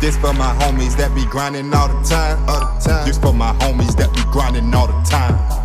This for my homies that be grinding all the time. All the time. This for my homies that be grinding all the time.